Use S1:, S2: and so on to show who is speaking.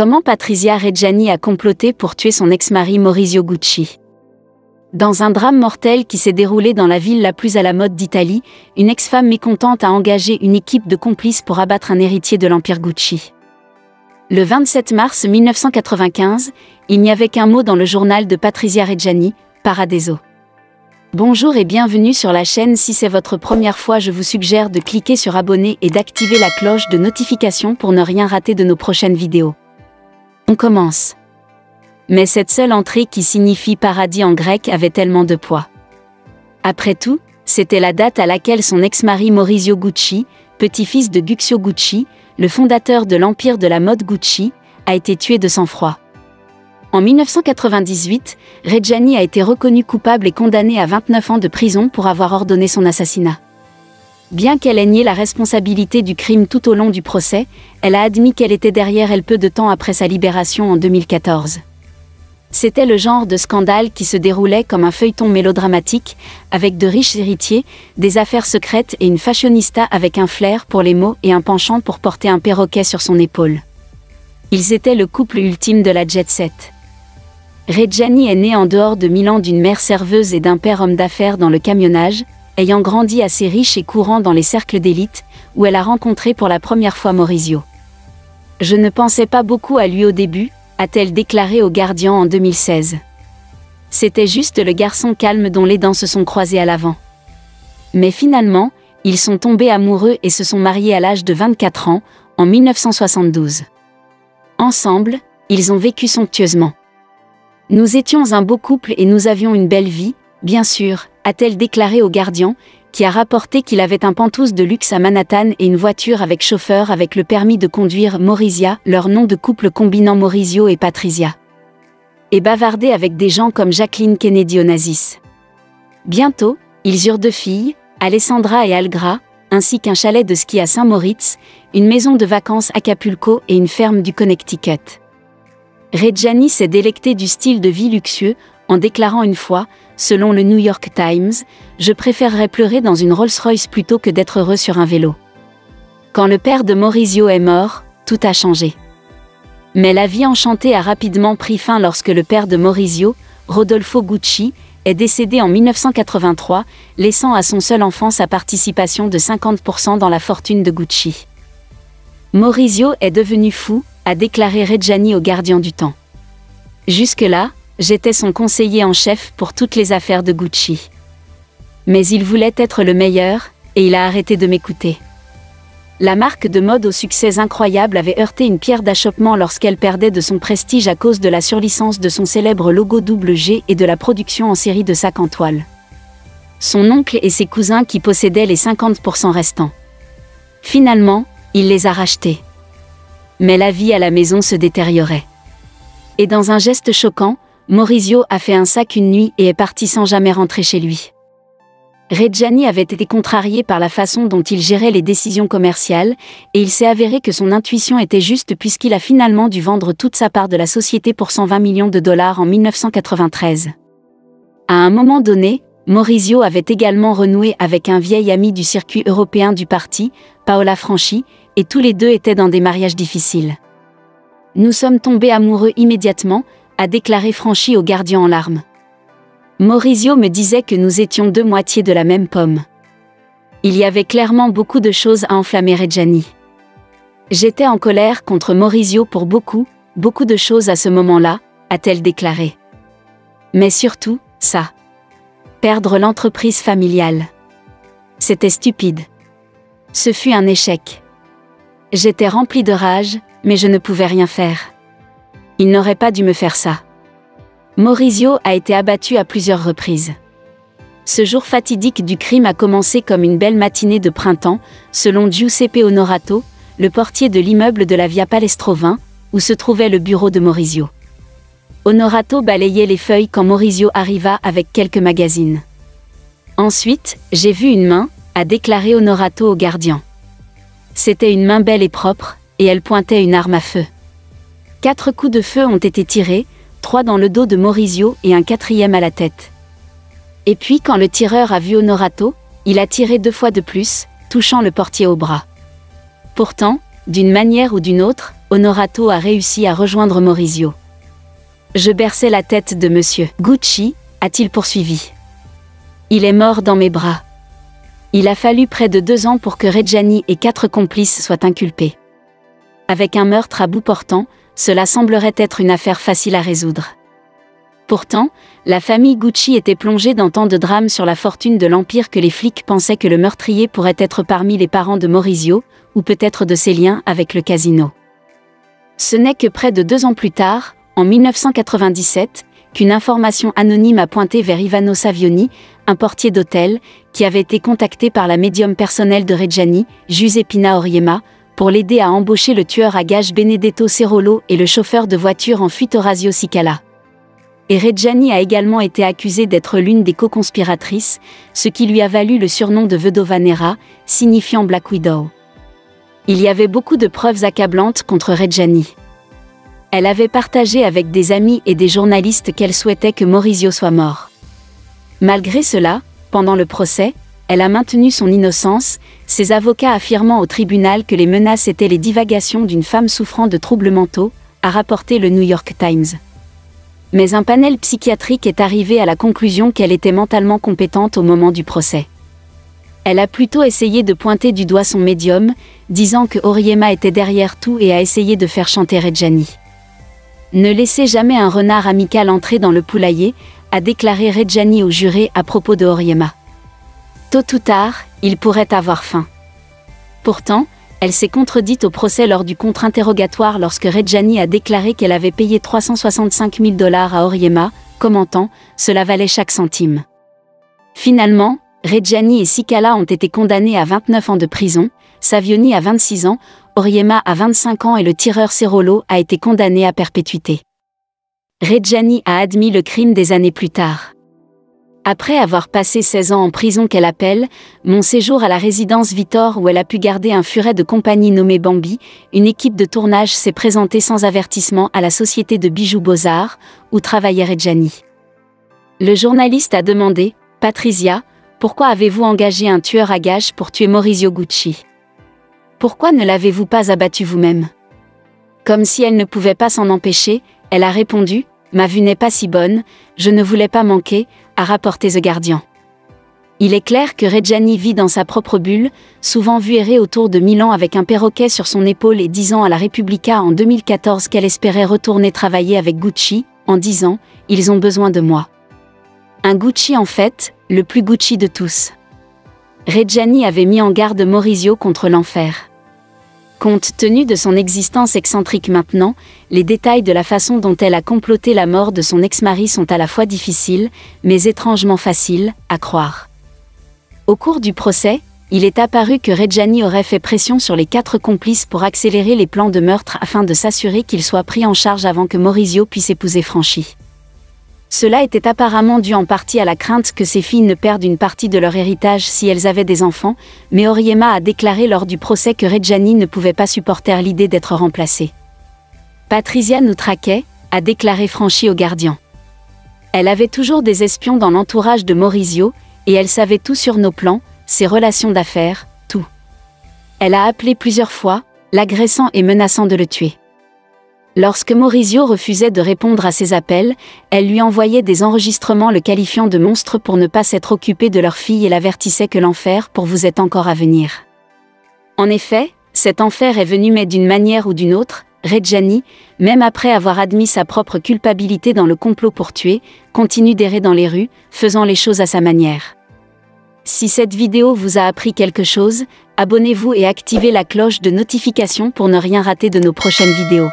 S1: Comment Patrizia Reggiani a comploté pour tuer son ex-mari Maurizio Gucci? Dans un drame mortel qui s'est déroulé dans la ville la plus à la mode d'Italie, une ex-femme mécontente a engagé une équipe de complices pour abattre un héritier de l'Empire Gucci. Le 27 mars 1995, il n'y avait qu'un mot dans le journal de Patrizia Reggiani, Paradeso. Bonjour et bienvenue sur la chaîne. Si c'est votre première fois, je vous suggère de cliquer sur abonner et d'activer la cloche de notification pour ne rien rater de nos prochaines vidéos. Commence. Mais cette seule entrée qui signifie paradis en grec avait tellement de poids. Après tout, c'était la date à laquelle son ex-mari Maurizio Gucci, petit-fils de Guccio Gucci, le fondateur de l'empire de la mode Gucci, a été tué de sang-froid. En 1998, Reggiani a été reconnu coupable et condamné à 29 ans de prison pour avoir ordonné son assassinat. Bien qu'elle ait nié la responsabilité du crime tout au long du procès, elle a admis qu'elle était derrière elle peu de temps après sa libération en 2014. C'était le genre de scandale qui se déroulait comme un feuilleton mélodramatique, avec de riches héritiers, des affaires secrètes et une fashionista avec un flair pour les mots et un penchant pour porter un perroquet sur son épaule. Ils étaient le couple ultime de la jet set. Reggiani est née en dehors de Milan d'une mère serveuse et d'un père homme d'affaires dans le camionnage, ayant grandi assez riche et courant dans les cercles d'élite, où elle a rencontré pour la première fois Maurizio. Je ne pensais pas beaucoup à lui au début, a-t-elle déclaré au Gardien en 2016. C'était juste le garçon calme dont les dents se sont croisées à l'avant. Mais finalement, ils sont tombés amoureux et se sont mariés à l'âge de 24 ans, en 1972. Ensemble, ils ont vécu somptueusement. Nous étions un beau couple et nous avions une belle vie, bien sûr, a-t-elle déclaré au gardien, qui a rapporté qu'il avait un pantouse de luxe à Manhattan et une voiture avec chauffeur avec le permis de conduire Maurisia, leur nom de couple combinant Maurizio et Patricia. Et bavardé avec des gens comme Jacqueline Kennedy Onassis. Bientôt, ils eurent deux filles, Alessandra et Algra, ainsi qu'un chalet de ski à Saint-Moritz, une maison de vacances à Acapulco et une ferme du Connecticut. Reggiani s'est délecté du style de vie luxueux, en déclarant une fois, selon le New York Times, Je préférerais pleurer dans une Rolls-Royce plutôt que d'être heureux sur un vélo. Quand le père de Maurizio est mort, tout a changé. Mais la vie enchantée a rapidement pris fin lorsque le père de Maurizio, Rodolfo Gucci, est décédé en 1983, laissant à son seul enfant sa participation de 50% dans la fortune de Gucci. Maurizio est devenu fou, a déclaré Reggiani au gardien du temps. Jusque-là, j'étais son conseiller en chef pour toutes les affaires de Gucci. Mais il voulait être le meilleur, et il a arrêté de m'écouter. La marque de mode au succès incroyable avait heurté une pierre d'achoppement lorsqu'elle perdait de son prestige à cause de la surlicence de son célèbre logo double G et de la production en série de sacs en toile. Son oncle et ses cousins qui possédaient les 50% restants. Finalement, il les a rachetés mais la vie à la maison se détériorait. Et dans un geste choquant, Maurizio a fait un sac une nuit et est parti sans jamais rentrer chez lui. Reggiani avait été contrarié par la façon dont il gérait les décisions commerciales, et il s'est avéré que son intuition était juste puisqu'il a finalement dû vendre toute sa part de la société pour 120 millions de dollars en 1993. À un moment donné, Maurizio avait également renoué avec un vieil ami du circuit européen du parti, Paola Franchi, et tous les deux étaient dans des mariages difficiles. Nous sommes tombés amoureux immédiatement, a déclaré Franchi au gardien en larmes. Maurizio me disait que nous étions deux moitiés de la même pomme. Il y avait clairement beaucoup de choses à enflammer Reggiani. J'étais en colère contre Maurizio pour beaucoup, beaucoup de choses à ce moment-là, a-t-elle déclaré. Mais surtout, ça. Perdre l'entreprise familiale. C'était stupide. Ce fut un échec. J'étais rempli de rage, mais je ne pouvais rien faire. Il n'aurait pas dû me faire ça. Maurizio a été abattu à plusieurs reprises. Ce jour fatidique du crime a commencé comme une belle matinée de printemps, selon Giuseppe Onorato, le portier de l'immeuble de la Via Palestrovin, où se trouvait le bureau de Maurizio. Onorato balayait les feuilles quand Maurizio arriva avec quelques magazines. Ensuite, j'ai vu une main, a déclaré Onorato au gardien. C'était une main belle et propre, et elle pointait une arme à feu. Quatre coups de feu ont été tirés, trois dans le dos de Maurizio et un quatrième à la tête. Et puis quand le tireur a vu Honorato, il a tiré deux fois de plus, touchant le portier au bras. Pourtant, d'une manière ou d'une autre, Honorato a réussi à rejoindre Maurizio. Je berçais la tête de monsieur Gucci, a-t-il poursuivi? Il est mort dans mes bras. Il a fallu près de deux ans pour que Reggiani et quatre complices soient inculpés. Avec un meurtre à bout portant, cela semblerait être une affaire facile à résoudre. Pourtant, la famille Gucci était plongée dans tant de drames sur la fortune de l'Empire que les flics pensaient que le meurtrier pourrait être parmi les parents de Maurizio, ou peut-être de ses liens avec le casino. Ce n'est que près de deux ans plus tard, en 1997, qu'une information anonyme a pointé vers Ivano Savioni, un portier d'hôtel, qui avait été contacté par la médium personnelle de Reggiani, Giuseppina Oriema, pour l'aider à embaucher le tueur à gages Benedetto Cerolo et le chauffeur de voiture en fuite Orazio Sicala. Et Reggiani a également été accusé d'être l'une des co-conspiratrices, ce qui lui a valu le surnom de Vedova Nera, signifiant Black Widow. Il y avait beaucoup de preuves accablantes contre Reggiani. Elle avait partagé avec des amis et des journalistes qu'elle souhaitait que Maurizio soit mort. Malgré cela, pendant le procès, elle a maintenu son innocence, ses avocats affirmant au tribunal que les menaces étaient les divagations d'une femme souffrant de troubles mentaux, a rapporté le New York Times. Mais un panel psychiatrique est arrivé à la conclusion qu'elle était mentalement compétente au moment du procès. Elle a plutôt essayé de pointer du doigt son médium, disant que Oriema était derrière tout et a essayé de faire chanter Reggiani. Ne laissez jamais un renard amical entrer dans le poulailler, a déclaré Reggiani au juré à propos de Oriema. Tôt ou tard, il pourrait avoir faim. Pourtant, elle s'est contredite au procès lors du contre-interrogatoire lorsque Reggiani a déclaré qu'elle avait payé 365 000 dollars à Oriema, commentant Cela valait chaque centime. Finalement, Reggiani et Sikala ont été condamnés à 29 ans de prison, Savioni à 26 ans, Oriema a 25 ans et le tireur Cerolo a été condamné à perpétuité. Reggiani a admis le crime des années plus tard. Après avoir passé 16 ans en prison qu'elle appelle, mon séjour à la résidence Vitor où elle a pu garder un furet de compagnie nommé Bambi, une équipe de tournage s'est présentée sans avertissement à la société de bijoux Beaux-Arts, où travaillait Reggiani. Le journaliste a demandé, Patricia, pourquoi avez-vous engagé un tueur à gages pour tuer Maurizio Gucci? Pourquoi ne l'avez-vous pas abattu vous-même? Comme si elle ne pouvait pas s'en empêcher, elle a répondu Ma vue n'est pas si bonne, je ne voulais pas manquer, a rapporté The Guardian. Il est clair que Reggiani vit dans sa propre bulle, souvent vue errer autour de Milan avec un perroquet sur son épaule et disant à la Repubblica en 2014 qu'elle espérait retourner travailler avec Gucci, en disant Ils ont besoin de moi. Un Gucci en fait, le plus Gucci de tous. Reggiani avait mis en garde Maurizio contre l'enfer. Compte tenu de son existence excentrique maintenant, les détails de la façon dont elle a comploté la mort de son ex-mari sont à la fois difficiles, mais étrangement faciles, à croire. Au cours du procès, il est apparu que Reggiani aurait fait pression sur les quatre complices pour accélérer les plans de meurtre afin de s'assurer qu'ils soient pris en charge avant que Maurizio puisse épouser Franchi. Cela était apparemment dû en partie à la crainte que ses filles ne perdent une partie de leur héritage si elles avaient des enfants, mais Oriema a déclaré lors du procès que Reggiani ne pouvait pas supporter l'idée d'être remplacée. Patricia nous traquait, a déclaré Franchi au gardien. Elle avait toujours des espions dans l'entourage de Maurizio, et elle savait tout sur nos plans, ses relations d'affaires, tout. Elle a appelé plusieurs fois, l'agressant et menaçant de le tuer. Lorsque Maurizio refusait de répondre à ses appels, elle lui envoyait des enregistrements le qualifiant de monstre pour ne pas s'être occupé de leur fille et l'avertissait que l'enfer pour vous est encore à venir. En effet, cet enfer est venu mais d'une manière ou d'une autre, Reggiani, même après avoir admis sa propre culpabilité dans le complot pour tuer, continue d'errer dans les rues, faisant les choses à sa manière. Si cette vidéo vous a appris quelque chose, abonnez-vous et activez la cloche de notification pour ne rien rater de nos prochaines vidéos.